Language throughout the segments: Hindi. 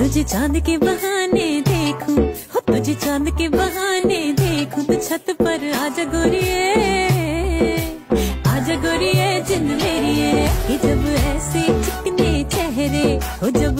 तुझे चाँद के बहाने देखूँ। हो, तुझे चाँद के बहाने देखूँ। तो छत पर आजा गोरिए आजा गोरिए जिंद मेरी है जब ऐसे चिकने चेहरे, हो जब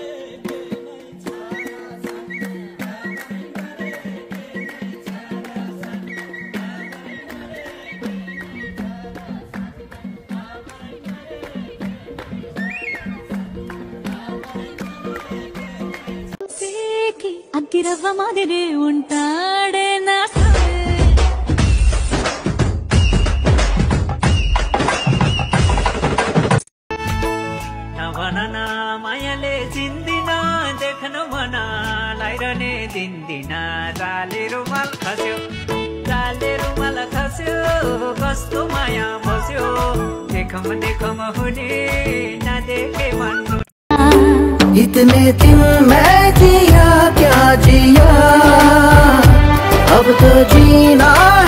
கிரவ மாதிரி உண்டாடே நான் भनना मायाले चिन्दिन देख्नु भन लाइरहने दिन्दिन जाले रुमाल खस्यो जाले रुमाल खस्यो कस्तो माया बस्यो देखम देखम हुने नदेखे भन्नु इतने तिम में अब तो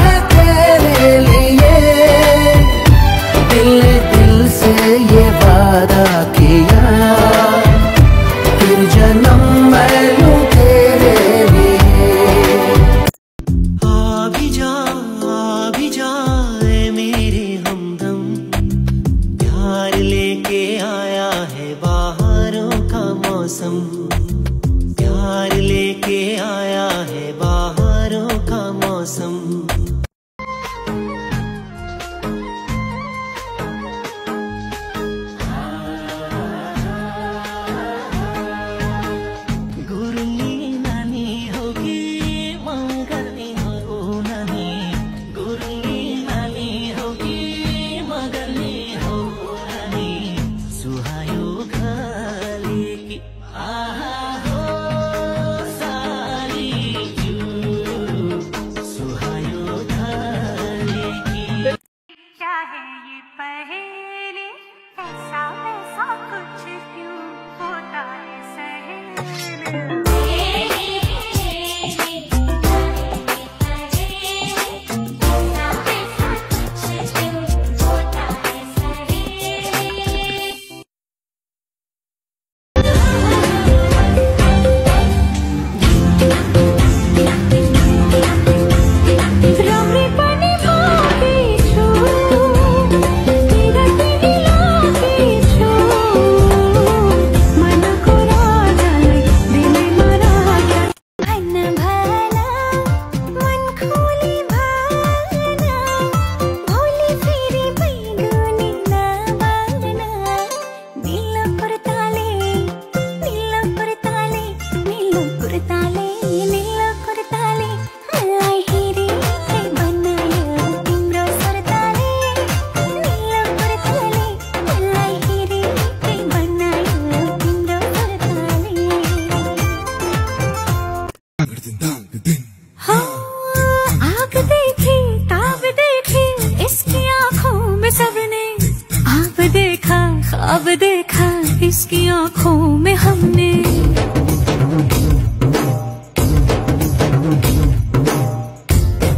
इसकी आँखों में हमने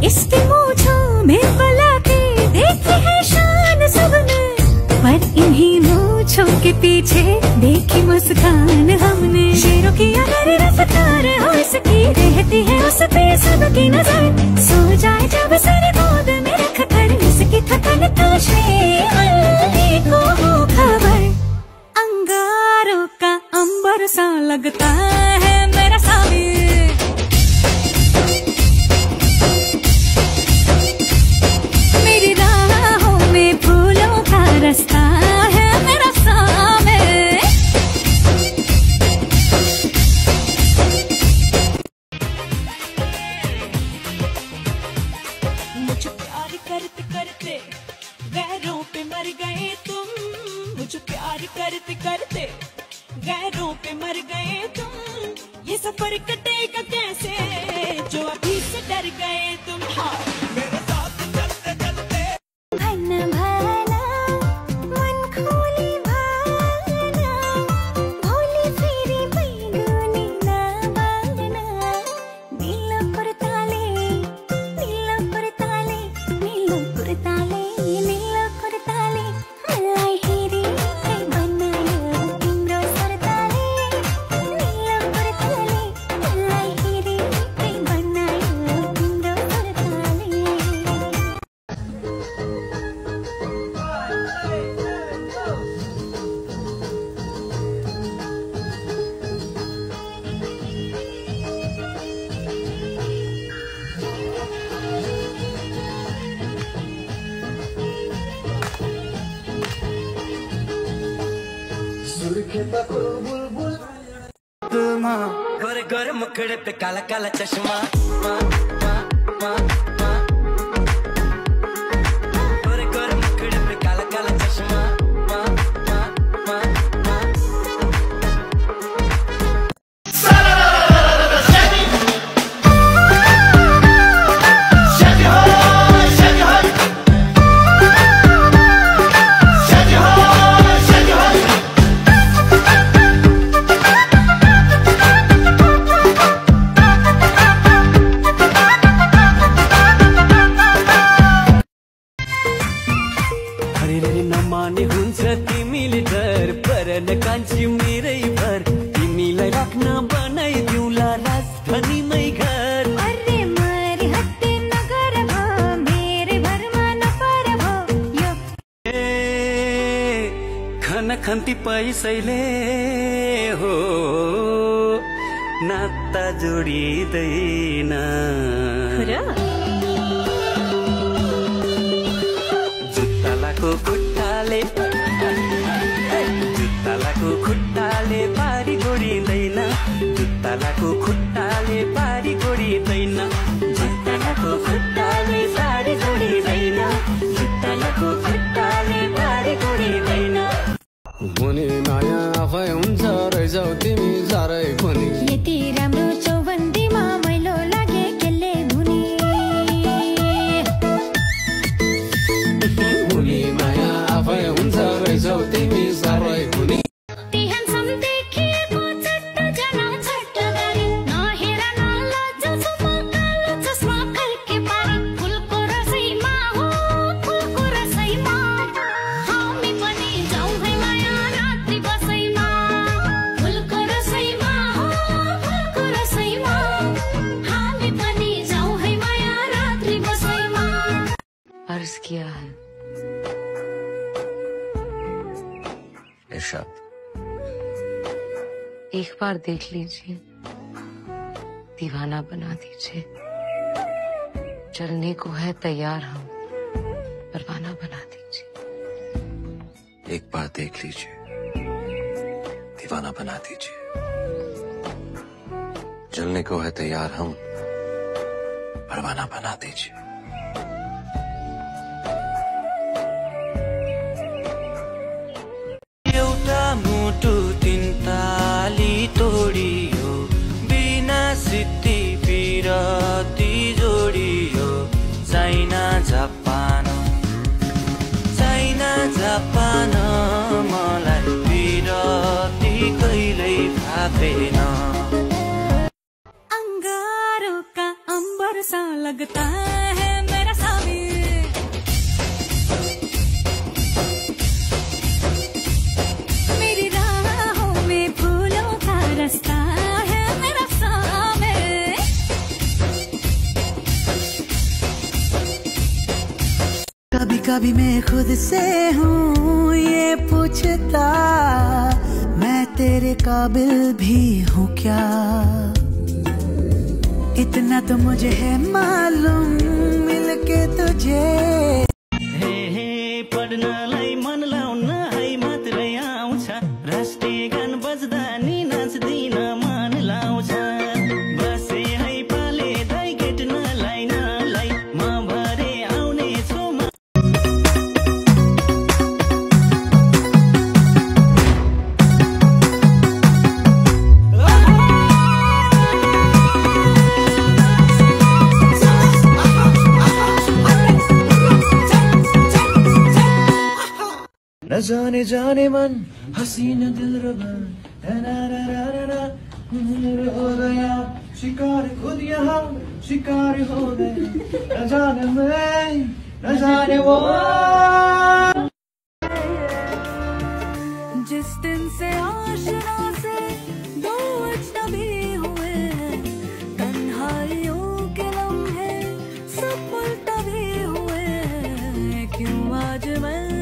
इसके मूछों में पलके देखी है शान सबने। पर इन्हीं मूछों के पीछे देखी मुस्कान हमने। शेरों की अगर रफ्तार हो इसकी रहती है उस पे सबकी नज़र। सो जाए जब सर गोद में रख कर इसकी थकन तो शेर को हो। प्यार सा लगता है मेरा सामी मेरी राहों में फूलों का रास्ता करते करते पे मर गए तुम। मुझे प्यार करते करते गैरों पे मर गए तुम। ये सफ़र कटेगा कैसे? जो अभी से डर गए तुम। हाँ गोरे घर मुखड़े पे काला काला चश्मा। खन्ती पैसैले हो नाता जोडिँदैन। जुत्तालाको खुट्टाले जुत्तालाको खुट्टाले पारी गोडिँदैन जुत्तालाको खुट्टाले पारी गोडिँदैन जुत्तालाको खुट्टाले morning किया है। इरशाद। एक बार देख लीजिए। दीवाना बना दीजिए। चलने को है तैयार हम परवाना बना दीजिए। एक बार देख लीजिए। दीवाना बना दीजिए। जलने को है तैयार हम परवाना बना दीजिए। फापेन अंगारों का अंबर सा लगता है मेरा सामी। मेरी राहों में फूलों का रास्ता है मेरा सामी। कभी कभी मैं खुद से हूँ ये पूछता तेरे काबिल भी हूँ क्या? इतना तो मुझे है मालूम मिलके तुझे जाने जाने मन, हसीन दिल रबन हो गया, शिकार खुद यहाँ, शिकार हो गए। न जाने मैं जाने वो। जिस दिन से आशना से दो अजनबी हुए हैं, तन्हाइयों के लम्हे सब तभी हुए हैं। क्यों आज मैं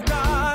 época